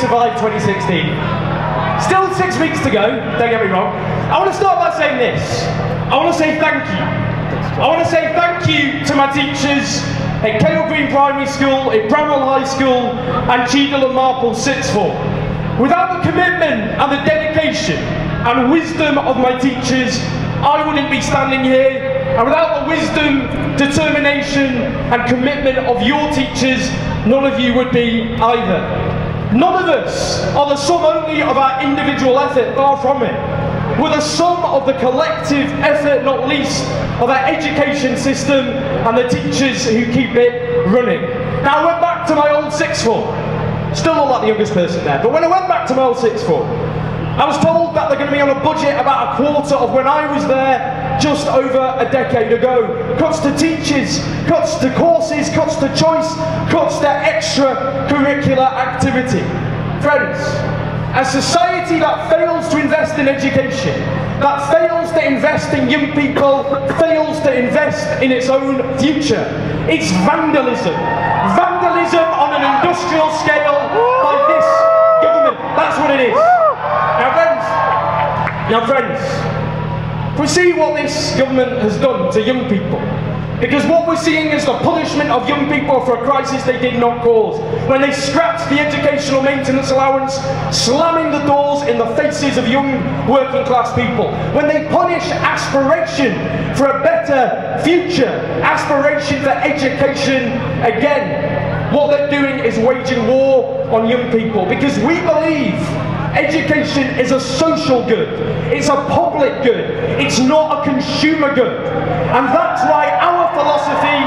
survived 2016. Still six weeks to go, don't get me wrong. I want to start by saying this. I want to say thank you. I want to say thank you to my teachers at Kale Green Primary School, at Bramhall High School, and Cheadle and Marple Sixth Form. Without the commitment and the dedication and wisdom of my teachers, I wouldn't be standing here. And without the wisdom, determination, and commitment of your teachers, none of you would be either. None of us are the sum only of our individual effort, far from it. We're the sum of the collective effort, not least, of our education system and the teachers who keep it running. Now, I went back to my old sixth form. Still not like the youngest person there, but when I went back to my old sixth form, I was told that they're going to be on a budget about a quarter of when I was there just over a decade ago. Cuts to teachers, cuts to courses, cuts to choice, activity. Friends, a society that fails to invest in education, that fails to invest in young people, fails to invest in its own future. It's vandalism. Vandalism on an industrial scale by this government. That's what it is. Now friends, now friends, we see what this government has done to young people. Because what we're seeing is the punishment of young people for a crisis they did not cause. When they scrapped the educational maintenance allowance, slamming the doors in the faces of young working class people. When they punish aspiration for a better future, aspiration for education again. What they're doing is waging war on young people because we believe Education is a social good. It's a public good. It's not a consumer good. And that's why our philosophy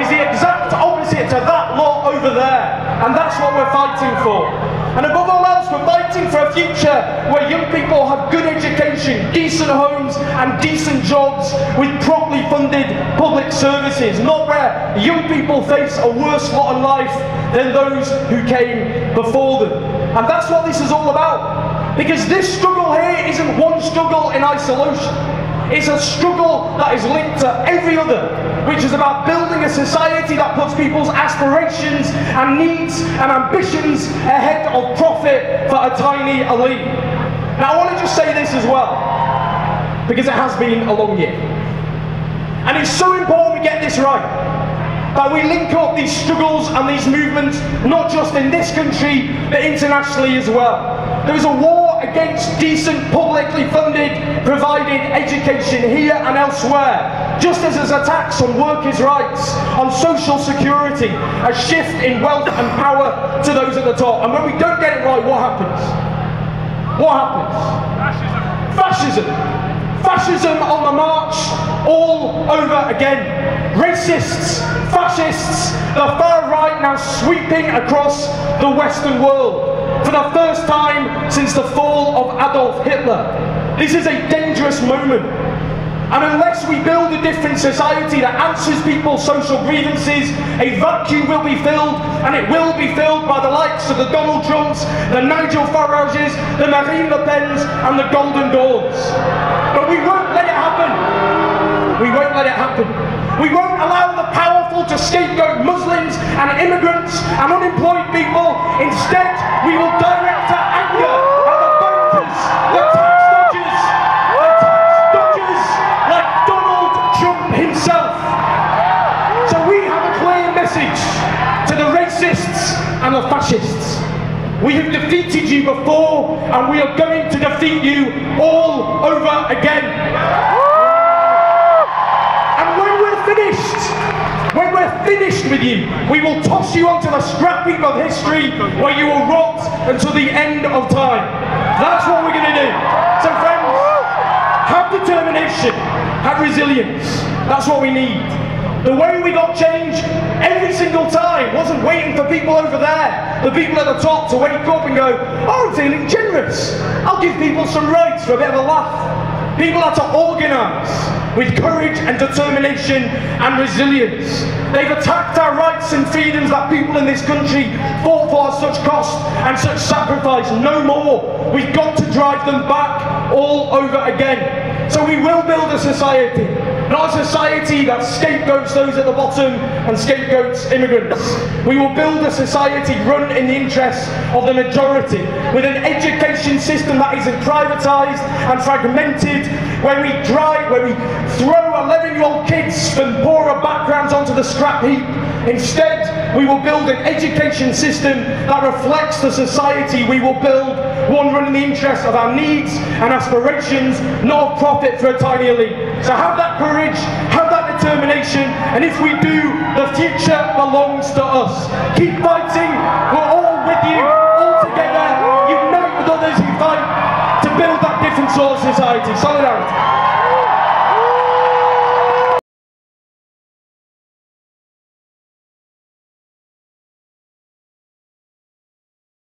is the exact opposite to that law over there. And that's what we're fighting for. And above all else, we're fighting for a future where young people have good education, decent homes, and decent jobs with properly funded public services, not where young people face a worse lot in life than those who came before them. And that's what this is all about. Because this struggle here isn't one struggle in isolation. It's a struggle that is linked to every other, which is about building a society that puts people's aspirations and needs and ambitions ahead of profit for a tiny elite. Now I want to just say this as well, because it has been a long year. And it's so important we get this right that we link up these struggles and these movements not just in this country but internationally as well. There is a war against decent publicly funded provided education here and elsewhere just as there's attacks on workers' rights, on social security, a shift in wealth and power to those at the top. And when we don't get it right, what happens? What happens? Fascism. Fascism. Fascism on the march all over again. Racists, fascists, the far right now sweeping across the Western world for the first time since the fall of Adolf Hitler. This is a dangerous moment. And unless we build a different society that answers people's social grievances, a vacuum will be filled, and it will be filled by the likes of the Donald Trumps, the Nigel Farages, the Marine Le Pens, and the Golden Dawns. But we won't let it happen. We won't let it happen. We won't allow the powerful to scapegoat Muslims and immigrants and unemployed people. Instead, message to the racists and the fascists. We have defeated you before and we are going to defeat you all over again. And when we're finished, when we're finished with you, we will toss you onto the scrap heap of history where you will rot until the end of time. That's what we're going to do. So friends, have determination, have resilience. That's what we need. The way we got change every single time wasn't waiting for people over there, the people at the top to wake up and go, oh, I'm feeling generous. I'll give people some rights for a bit of a laugh. People had to organise with courage and determination and resilience. They've attacked our rights and freedoms that people in this country fought for at such cost and such sacrifice. No more. We've got to drive them back all over again. So we will build a society Not a society that scapegoats those at the bottom and scapegoats immigrants. We will build a society run in the interests of the majority, with an education system that isn't privatised and fragmented, where we drive, where we throw 11-year-old kids from poorer backgrounds onto the scrap heap. Instead, we will build an education system that reflects the society we will build, one run in the interests of our needs and aspirations, not of profit for a tiny elite. So have that courage, have that determination, and if we do, the future belongs to us. Keep fighting, we're all with you, all together, unite with others who fight to build that different sort of society. Solidarity.